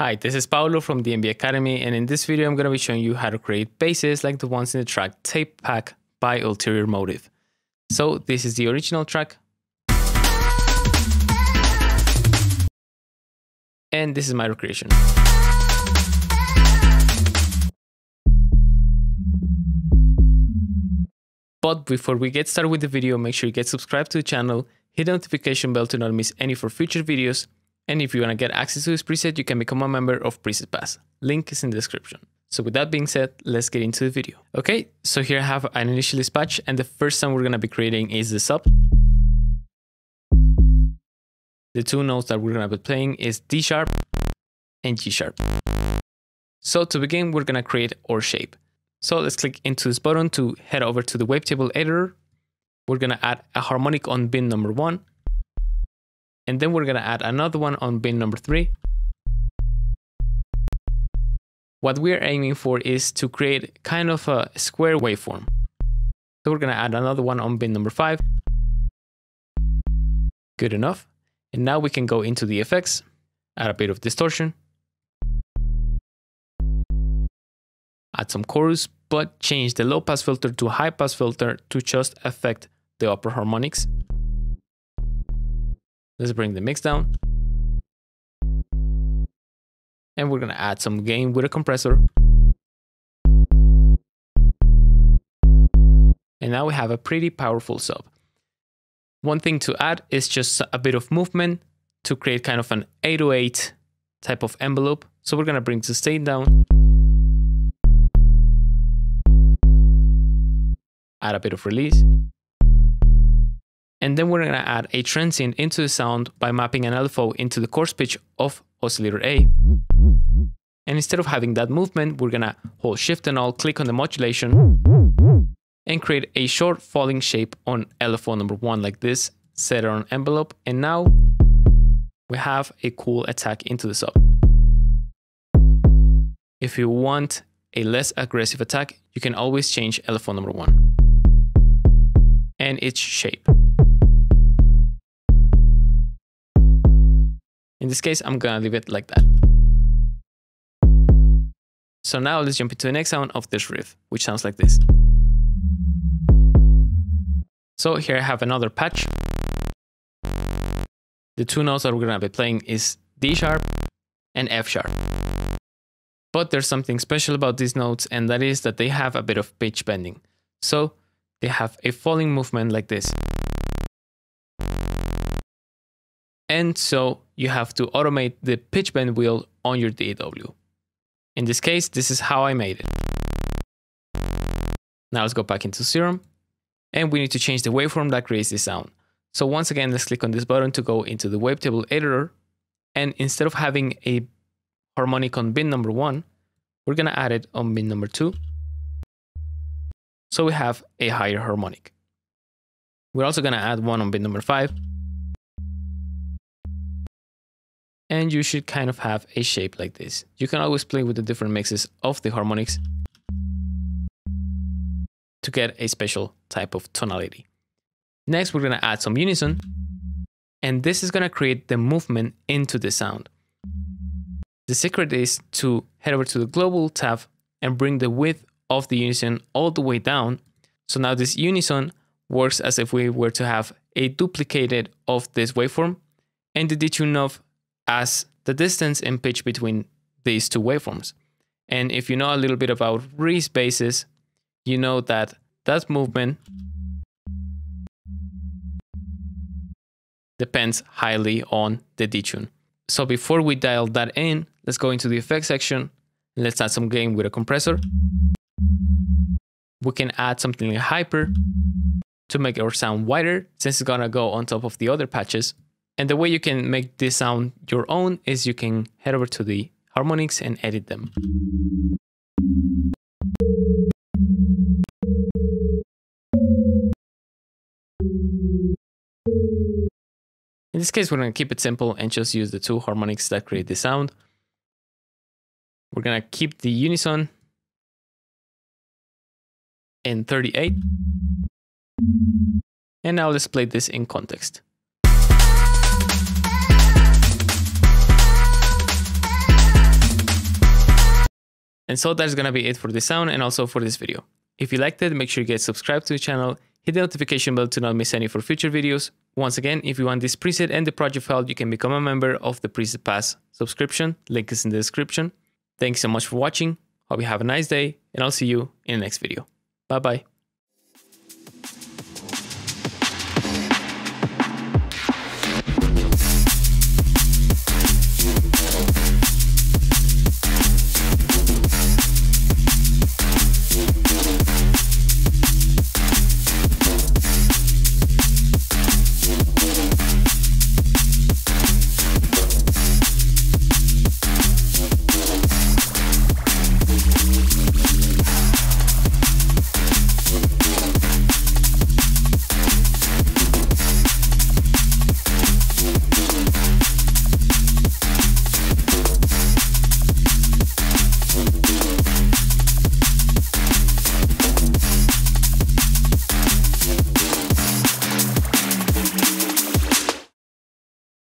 Hi, this is Paulo from the DNB Academy, and in this video I'm going to be showing you how to create basses like the ones in the track Tape Pack by Ulterior Motive. So this is the original track. And this is my recreation. But before we get started with the video, make sure you get subscribed to the channel, hit the notification bell to not miss any for future videos, and if you want to get access to this preset, you can become a member of Preset Pass. Link is in the description. So with that being said, let's get into the video. Okay, so here I have an initialist patch, and the first sound we're going to be creating is the sub. The two notes that we're going to be playing is D sharp and G sharp. So to begin, we're going to create our shape. So let's click into this button to head over to the wavetable editor. We're going to add a harmonic on bin number one. And then we're to add another one on bin number three. What we're aiming for is to create kind of a square waveform. So we're to add another one on bin number five. Good enough. And now we can go into the effects, add a bit of distortion, add some chorus, but change the low pass filter to high pass filter to just affect the upper harmonics. Let's bring the mix down. And we're gonna add some gain with a compressor. And now we have a pretty powerful sub. One thing to add is just a bit of movement to create kind of an 808 type of envelope. So we're gonna bring the sustain down. Add a bit of release. And then we're gonna add a transient into the sound by mapping an LFO into the coarse pitch of oscillator A. And instead of having that movement, we're gonna hold shift and alt, click on the modulation, and create a short falling shape on LFO number one like this, set it on envelope, and now we have a cool attack into the sub. If you want a less aggressive attack, you can always change LFO number one and its shape. In this case, I'm gonna leave it like that. So now let's jump into the next sound of this riff, which sounds like this. So here I have another patch. The two notes that we're gonna be playing is D sharp and F sharp. But there's something special about these notes, and that is that they have a bit of pitch bending. So they have a falling movement like this. And so you have to automate the pitch bend wheel on your DAW. In this case, this is how I made it. Now let's go back into Serum. And we need to change the waveform that creates this sound. So once again, let's click on this button to go into the wavetable editor. And instead of having a harmonic on bin number one, we're gonna add it on bin number two. So we have a higher harmonic. We're also gonna add one on bin number five. And you should kind of have a shape like this. You can always play with the different mixes of the harmonics to get a special type of tonality. Next, we're gonna add some unison. And this is gonna create the movement into the sound. The secret is to head over to the global tab and bring the width of the unison all the way down. So now this unison works as if we were to have a duplicated of this waveform and the detune knob as the distance in pitch between these two waveforms. And if you know a little bit about Reese basses, you know that that movement depends highly on the detune. So before we dial that in, let's go into the effects section. Let's add some gain with a compressor. We can add something like hyper to make our sound wider since it's gonna go on top of the other patches. And the way you can make this sound your own is you can head over to the harmonics and edit them. In this case, we're going to keep it simple and just use the two harmonics that create the sound. We're going to keep the unison in 38. And now let's play this in context. And so that's gonna be it for this sound and also for this video. If you liked it, make sure you get subscribed to the channel, hit the notification bell to not miss any for future videos. Once again, if you want this preset and the project file, you can become a member of the Preset Pass subscription. Link is in the description. Thanks so much for watching. Hope you have a nice day, and I'll see you in the next video. Bye bye.